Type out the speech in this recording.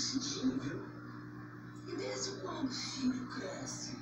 crescidinho. E desde quando o filho cresce?